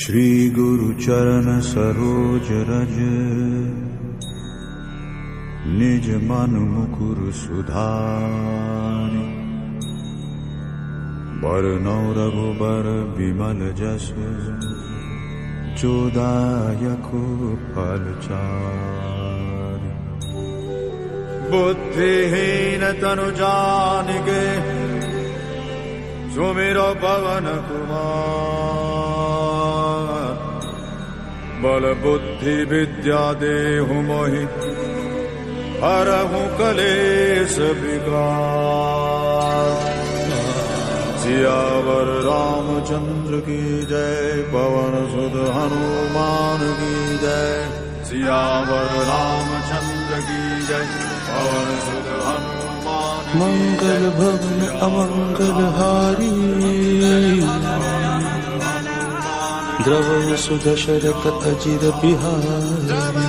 श्रीगुरुचरण सरोज रज निज मन मुकुर सुधारि वरनौ रघुबर विमल जस। जोदायको फलचारि बुद्धिहीन तनु जानिगे सुमिरो पवन कुमार बल बुद्धि विद्या देहु मोहि हरहु कलेश विकार सियावर रामचंद्र की जय, पवन सुध हनुमान की जय। सियावर रामचंद्र की जय, पवन सुध हनुमान मंगल भवन अमंगल हारी द्रव सुदशरथ अजिर बिहारी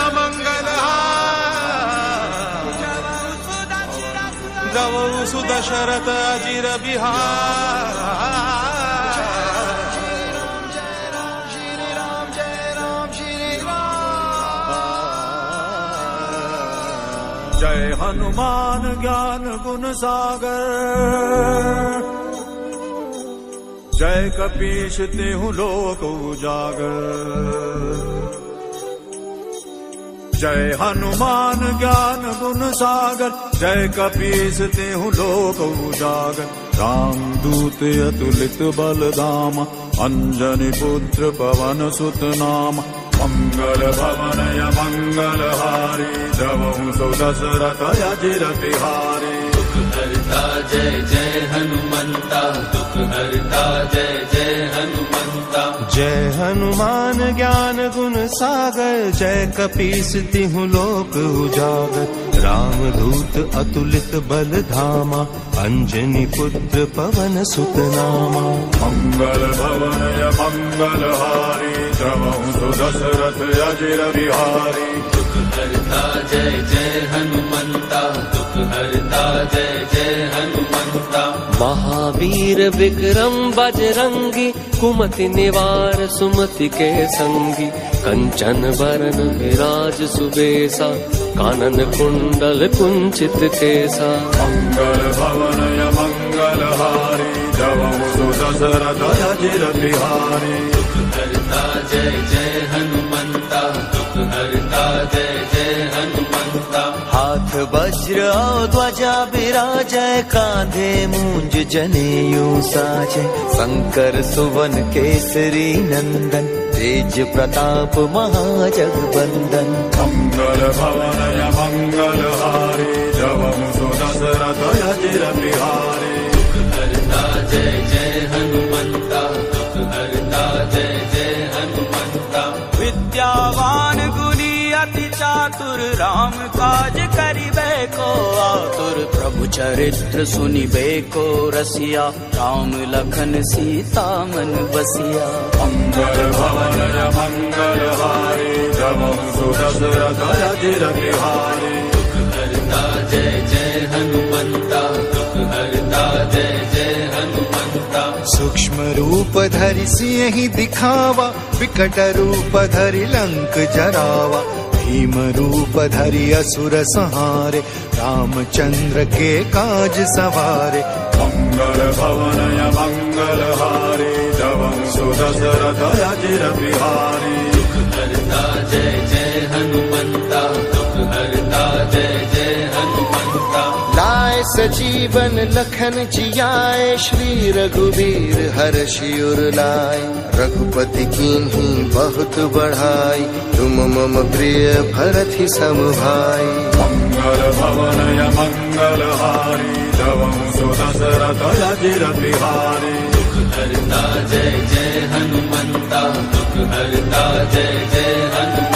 अमंगल द्रव सुदशरथ अजिर जय हनुमान ज्ञान गुण सागर जय कपीश तिहु लोक उजागर। जय हनुमान ज्ञान गुण सागर जय कपीस तिहु दूत अतुलित बल धाम अंजनी पुत्र पवन सुत नाम। मंगल भवन मंगल हारी जबहु सो दशरथ अजिर जय जय हनुमंता दुख हरता जय जय हनुमंता जय हनुमान ज्ञान गुण सागर जय कपीस तिहु लोक उजागर। राम दूत अतुलित बल धामा अंजनी पुत्र पवन सुत नामा हारी दशरथ अजिर बिहारी दुख हरता जय जय हनुमंता दुख हरता जय जय महावीर विक्रम बजरंगी कुमति निवार सुमति के संगी। कंचन बरन विराज सुबेसा कानन कुंडल कुंचित केसा। मंगल भवन मंगल हारी जबहु सो दशरथ अजिर बिहारी। दुख हरता जय जय हनुमंता दुख हरता जय वज्र ध्वजा विराजय कांधे मूंज जनेऊ साजय शंकर सुवन केसरी नंदन तेज प्रताप महाजगबंदन। मंगल भवन मंगल हारी जबहु सो दशरथ अजिर बिहारी दुख हरता जय जय हनुमंता। दुख हरता जय जय हनुमंता। विद्यावान गुनी अति चातुर राम काज करिबे को आतुर प्रभु चरित्र सुनिबे को रसिया राम लखन सीता मन बसिया। मंगल भवन मंगल हारी दुख जय जय हनुमंता। दुख हरता जय जय हनुमंता। सूक्ष्म रूप धरि सिंह दिखावा विकट रूप धरि लंक जरावा। भीम रूप धरि असुर संहारे रामचंद्र के काज सवारे। मंगल भवन मंगल हारे सुदशरथ अजिर बिहारी। जय जय हनुमंता। सजीवन लखन जियाए श्री रघुवीर हर शिवर लाए। रघुपति की बहुत बढ़ाई तुम मम प्रिय भरत ही सम भाई मंगल भवन मंगल हारी जबहु सो दशरथ अजिर बिहारी। दुख हरता जय जय हनुमंता दुख हरता जय जय